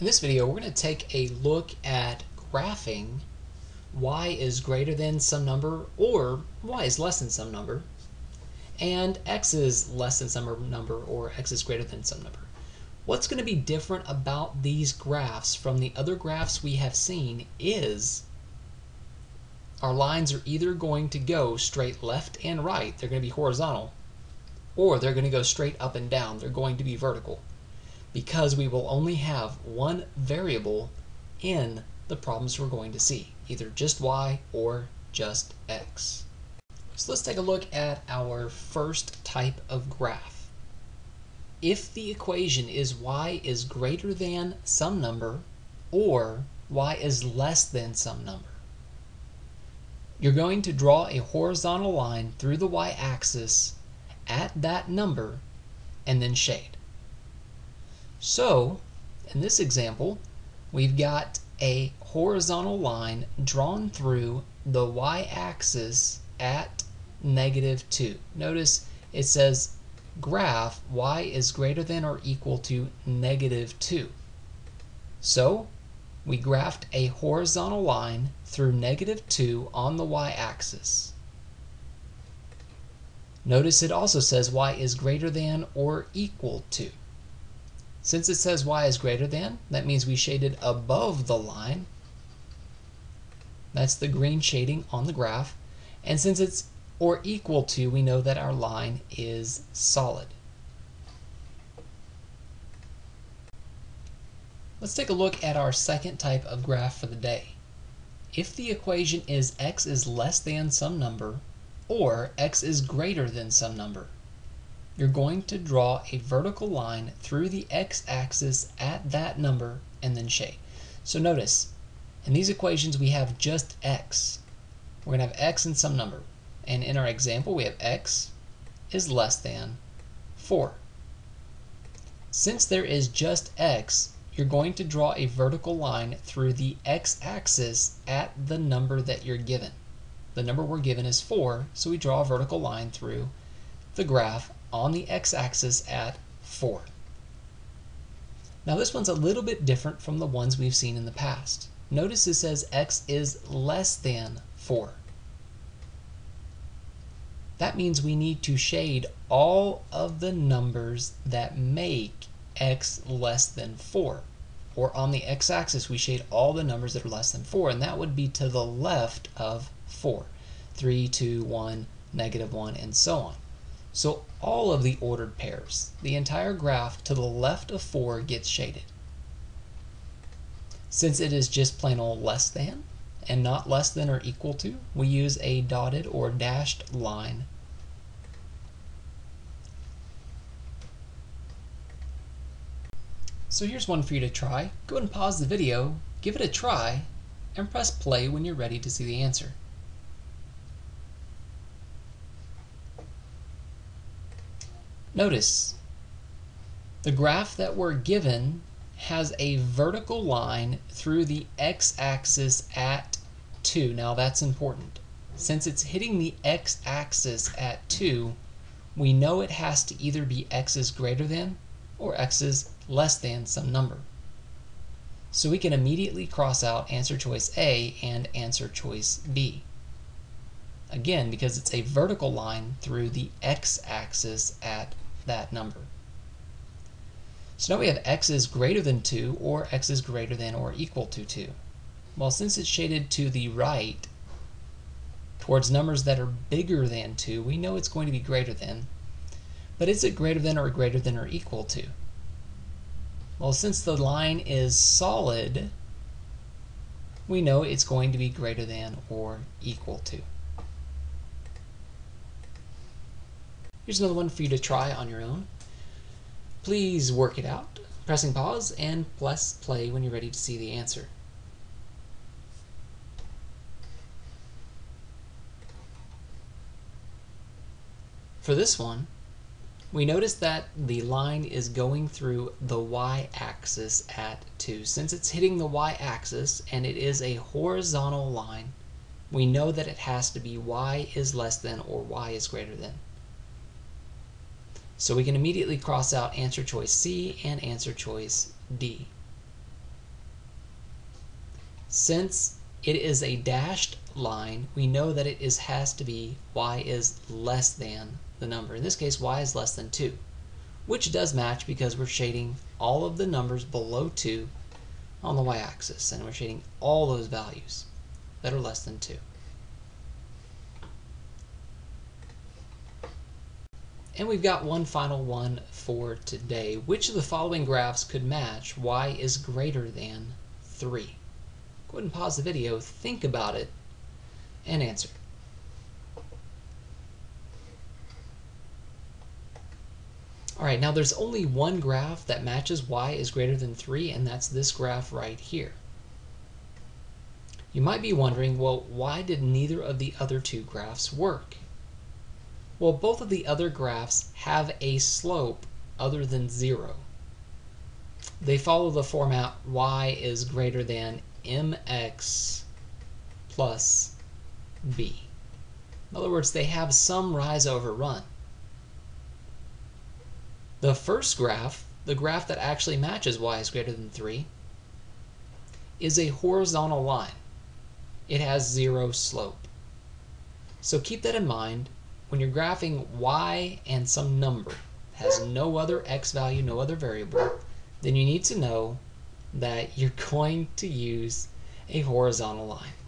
In this video, we're going to take a look at graphing y is greater than some number or y is less than some number and x is less than some number or x is greater than some number. What's going to be different about these graphs from the other graphs we have seen is our lines are either going to go straight left and right, they're going to be horizontal, or they're going to go straight up and down, they're going to be vertical because we will only have one variable in the problems we're going to see, either just y or just x. So let's take a look at our first type of graph. If the equation is y is greater than some number or y is less than some number, you're going to draw a horizontal line through the y-axis at that number and then shade. So, in this example, we've got a horizontal line drawn through the y-axis at negative 2. Notice it says graph y is greater than or equal to negative 2. So, we graphed a horizontal line through negative 2 on the y-axis. Notice it also says y is greater than or equal to. Since it says y is greater than, that means we shaded above the line. That's the green shading on the graph. And since it's or equal to, we know that our line is solid. Let's take a look at our second type of graph for the day. If the equation is x is less than some number, or x is greater than some number, you're going to draw a vertical line through the x-axis at that number and then shade. So notice, in these equations we have just x. We're going to have x and some number. And in our example we have x is less than 4. Since there is just x, you're going to draw a vertical line through the x-axis at the number that you're given. The number we're given is 4, so we draw a vertical line through the graph on the x-axis at 4. Now this one's a little bit different from the ones we've seen in the past. Notice it says x is less than 4. That means we need to shade all of the numbers that make x less than 4. Or on the x-axis we shade all the numbers that are less than 4 and that would be to the left of 4. 3, 2, 1, negative 1, and so on. So all of the ordered pairs, the entire graph to the left of 4 gets shaded. Since it is just plain old less than and not less than or equal to, we use a dotted or dashed line So here's one for you to try. Go ahead and pause the video, give it a try, and press play when you're ready to see the answer. Notice the graph that we're given has a vertical line through the x-axis at 2. Now that's important. Since it's hitting the x-axis at 2, we know it has to either be x is greater than or x is less than some number. So we can immediately cross out answer choice A and answer choice B. Again, because it's a vertical line through the x-axis at that number. So now we have x is greater than 2 or x is greater than or equal to 2. Well, since it's shaded to the right towards numbers that are bigger than 2, we know it's going to be greater than. But is it greater than or greater than or equal to? Well, since the line is solid, we know it's going to be greater than or equal to. Here's another one for you to try on your own. Please work it out, pressing pause and press play when you're ready to see the answer. For this one, we notice that the line is going through the y-axis at 2. Since it's hitting the y-axis and it is a horizontal line, we know that it has to be y is less than or y is greater than. So we can immediately cross out answer choice C and answer choice D. Since it is a dashed line, we know that it is has to be y is less than the number. In this case, y is less than 2, which does match because we're shading all of the numbers below 2 on the y-axis, and we're shading all those values that are less than 2. And we've got one final one for today. Which of the following graphs could match y is greater than 3? Go ahead and pause the video, think about it, and answer. Alright, now there's only one graph that matches y is greater than 3, and that's this graph right here. You might be wondering, well, why did neither of the other two graphs work? Well, both of the other graphs have a slope other than 0. They follow the format y is greater than mx plus b. In other words, they have some rise over run. The first graph, the graph that actually matches y is greater than 3, is a horizontal line. It has zero slope. So keep that in mind when you're graphing y and some number has no other x value, no other variable, then you need to know that you're going to use a horizontal line.